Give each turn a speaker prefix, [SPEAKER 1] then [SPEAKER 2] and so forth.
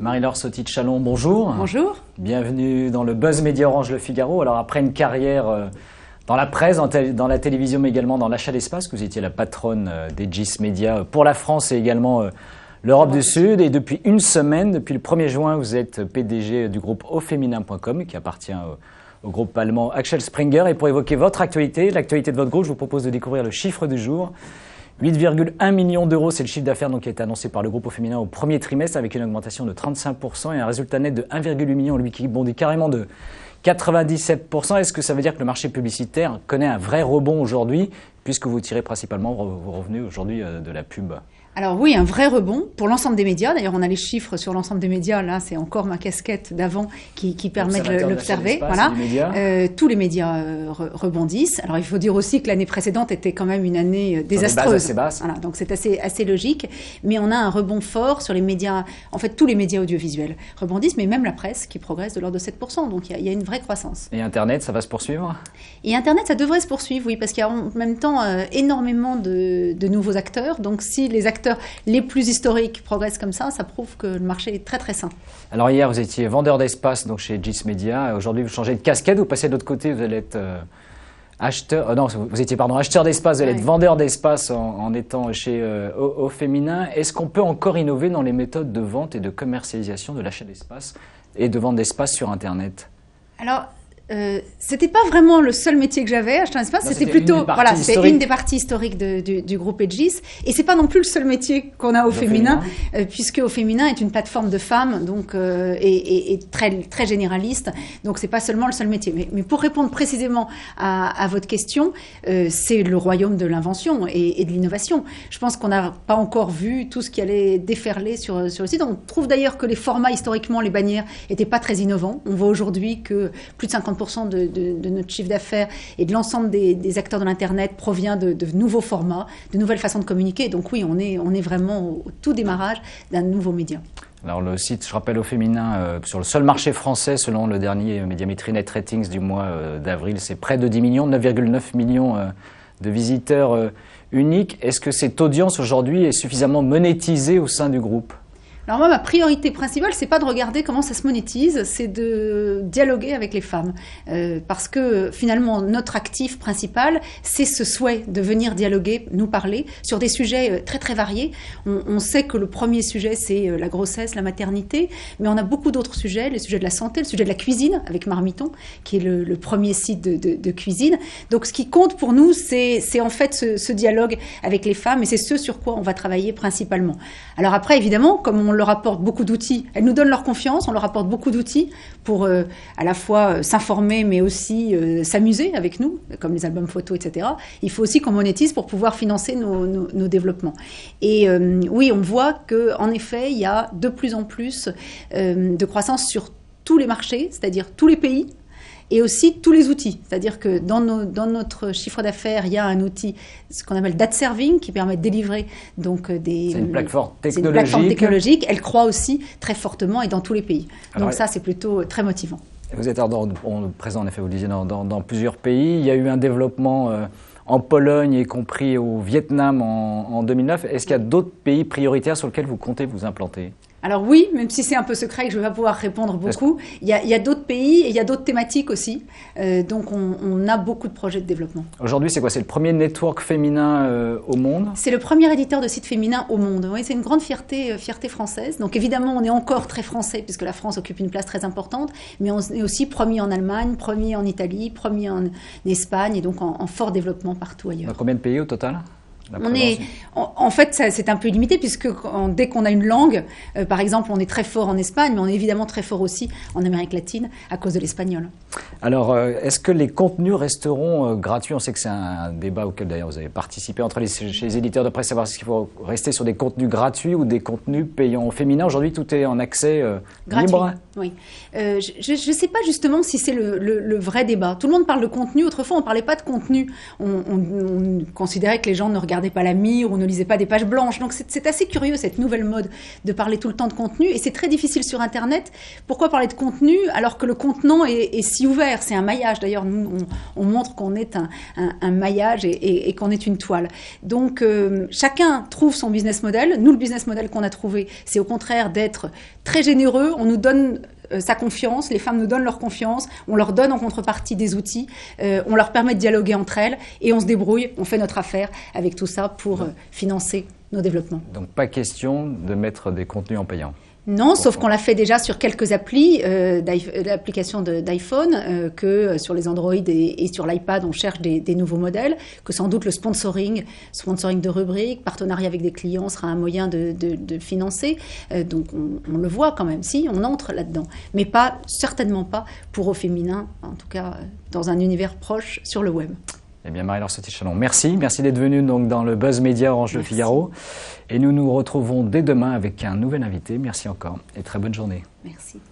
[SPEAKER 1] Marie-Laure Sotit-Chalon, bonjour.
[SPEAKER 2] Bonjour.
[SPEAKER 1] Bienvenue dans le Buzz Média Orange Le Figaro. Alors après une carrière euh, dans la presse, dans, la télévision, mais également dans l'achat d'espace, que vous étiez la patronne euh, des GIS Media pour la France et également euh, l'Europe du Sud. Et depuis une semaine, depuis le 1er juin, vous êtes PDG du groupe auféminin.com qui appartient au, groupe allemand Axel Springer. Et pour évoquer votre actualité, l'actualité de votre groupe, je vous propose de découvrir le chiffre du jour. 8,1 millions d'euros, c'est le chiffre d'affaires qui a été annoncé par le groupe au féminin au premier trimestre avec une augmentation de 35% et un résultat net de 1,8 million, lui qui bondit carrément de 97%. Est-ce que ça veut dire que le marché publicitaire connaît un vrai rebond aujourd'hui? Puisque vous tirez principalement vos revenus aujourd'hui euh, de la pub
[SPEAKER 2] alors oui, un vrai rebond pour l'ensemble des médias. D'ailleurs, on a les chiffres sur l'ensemble des médias. Là, c'est encore ma casquette d'avant qui, permet de l'observer. Voilà. Euh, tous les médias euh, rebondissent. Alors, il faut dire aussi que l'année précédente était quand même une année euh, désastreuse.
[SPEAKER 1] Assez basse.
[SPEAKER 2] Voilà, donc c'est assez, assez logique. Mais on a un rebond fort sur les médias. En fait, tous les médias audiovisuels rebondissent, mais même la presse qui progresse de l'ordre de 7%. Donc il y, a une vraie croissance.
[SPEAKER 1] Et Internet, ça va se poursuivre?
[SPEAKER 2] Et Internet, ça devrait se poursuivre, oui, parce qu'il y a temps énormément de, de nouveaux acteurs. Donc si les acteurs les plus historiques progressent comme ça, ça prouve que le marché est très très sain.
[SPEAKER 1] Alors hier, vous étiez vendeur d'espace donc chez GIS Media. Aujourd'hui, vous changez de casquette, vous passez de l'autre côté, vous allez être euh, acheteur. Euh, non, vous étiez pardon acheteur d'espace, vous allez être vendeur d'espace en, étant chez euh, au, féminin. Est-ce qu'on peut encore innover dans les méthodes de vente et de commercialisation de l'achat d'espace et de vente d'espace sur Internet?
[SPEAKER 2] Alors, euh, c'était pas vraiment le seul métier que j'avais, un espace. C'était plutôt, voilà, c'était une des parties historiques du, groupe Edgis. Et c'est pas non plus le seul métier qu'on a au féminin, euh, puisque au féminin est une plateforme de femmes, donc euh, et, très très généraliste. Donc c'est pas seulement le seul métier. Mais, pour répondre précisément à, votre question, c'est le royaume de l'invention et, de l'innovation. Je pense qu'on n'a pas encore vu tout ce qui allait déferler sur sur le site. On trouve d'ailleurs que les formats historiquement, les bannières, étaient pas très innovants. On voit aujourd'hui que plus de 50 de, notre chiffre d'affaires et de l'ensemble des, acteurs de l'Internet provient de, nouveaux formats, de nouvelles façons de communiquer. Donc oui, on est, on est vraiment au, tout démarrage d'un nouveau média.
[SPEAKER 1] Alors le site, je rappelle au féminin, euh, sur le seul marché français, selon le dernier Médiamétrie Net Ratings du mois euh, d'avril, c'est près de 10 millions, 9,9 millions euh, de visiteurs uniques. Est-ce que cette audience aujourd'hui est suffisamment monétisée au sein du groupe?
[SPEAKER 2] Alors moi, ma priorité principale, c'est pas de regarder comment ça se monétise, c'est de dialoguer avec les femmes, euh, parce que finalement notre actif principal, c'est ce souhait de venir dialoguer, nous parler sur des sujets euh, très très variés. On, sait que le premier sujet c'est euh, la grossesse, la maternité, mais on a beaucoup d'autres sujets, le sujet de la santé, le sujet de la cuisine avec Marmiton, qui est le, premier site de, cuisine. Donc ce qui compte pour nous, c'est en fait ce, ce dialogue avec les femmes, et c'est ce sur quoi on va travailler principalement. Alors après, évidemment, comme on leur apporte beaucoup d'outils. Elles nous donnent leur confiance, on leur apporte beaucoup d'outils pour euh, à la fois euh, s'informer, mais aussi euh, s'amuser avec nous, comme les albums photos, etc. Il faut aussi qu'on monétise pour pouvoir financer nos, nos développements. Et oui, on voit que en effet, il y a de plus en plus de croissance sur tous les marchés, c'est-à-dire tous les pays, et aussi tous les outils. C'est-à-dire que dans, dans notre chiffre d'affaires, il y a un outil, ce qu'on appelle data serving, qui permet de délivrer donc euh, des.
[SPEAKER 1] C'est une plateforme technologique.
[SPEAKER 2] Une plateforme technologique. Elle croît aussi très fortement et dans tous les pays. donc ça, c'est plutôt très motivant.
[SPEAKER 1] Vous êtes présent, en effet, vous le disiez, dans, dans, plusieurs pays. Il y a eu un développement. Euh, en Pologne, y compris au Vietnam en, en 2009. Est-ce qu'il y a d'autres pays prioritaires sur lesquels vous comptez vous implanter?
[SPEAKER 2] Alors oui, même si c'est un peu secret et que je ne vais pas pouvoir répondre beaucoup, il y a, d'autres pays et il y a d'autres thématiques aussi. Euh, donc on, a beaucoup de projets de développement.
[SPEAKER 1] Aujourd'hui, c'est quoi? C'est le premier network féminin euh, au monde?
[SPEAKER 2] C'est le premier éditeur de sites féminins au monde. Oui, c'est une grande fierté, euh, fierté française. Donc évidemment, on est encore très français puisque la France occupe une place très importante, mais on est aussi premier en Allemagne, premier en Italie, premier en Espagne et donc en, fort développement partout ailleurs.
[SPEAKER 1] Dans combien de pays au total?
[SPEAKER 2] On est, en, fait, c'est un peu limité puisque dès qu'on a une langue, euh, par exemple, on est très fort en Espagne, mais on est évidemment très fort aussi en Amérique latine à cause de l'espagnol.
[SPEAKER 1] Alors, euh, est-ce que les contenus resteront euh, gratuits? On sait que c'est un, débat auquel d'ailleurs vous avez participé entre les, chez les éditeurs de presse, savoir s'il faut rester sur des contenus gratuits ou des contenus payants. Au féminin, aujourd'hui, tout est en accès libre.
[SPEAKER 2] Oui. je ne sais pas justement si c'est le, vrai débat. Tout le monde parle de contenu. Autrefois, on ne parlait pas de contenu. On, on considérait que les gens ne regardaient regardez pas la mire ou ne lisez pas des pages blanches. Donc c'est assez curieux cette nouvelle mode de parler tout le temps de contenu et c'est très difficile sur Internet. Pourquoi parler de contenu alors que le contenant est, si ouvert? C'est un maillage. D'ailleurs, nous, on, montre qu'on est un, maillage et, qu'on est une toile. Donc euh, chacun trouve son business model. Nous, le business model qu'on a trouvé, c'est au contraire d'être très généreux. On nous donne euh, sa confiance, les femmes nous donnent leur confiance, on leur donne en contrepartie des outils, euh, on leur permet de dialoguer entre elles et on se débrouille, on fait notre affaire avec tout ça pour euh, financer nos développements.
[SPEAKER 1] Donc pas question de mettre des contenus en payant
[SPEAKER 2] non, sauf qu'on l'a fait déjà sur quelques applis, euh, l'application d'iPhone, euh, que euh, sur les Android et, sur l'iPad, on cherche des, nouveaux modèles, que sans doute le sponsoring, sponsoring de rubriques, partenariat avec des clients sera un moyen de, financer. Euh, donc on, le voit quand même, si, on entre là-dedans. Mais pas, certainement pas pour au féminin, en tout cas dans un univers proche sur le web.
[SPEAKER 1] Eh bien, Marie-Laure Chalon, merci. Merci d'être venue donc, dans le Buzz Média Orange de Figaro. Et nous nous retrouvons dès demain avec un nouvel invité. Merci encore et très bonne journée.
[SPEAKER 2] Merci.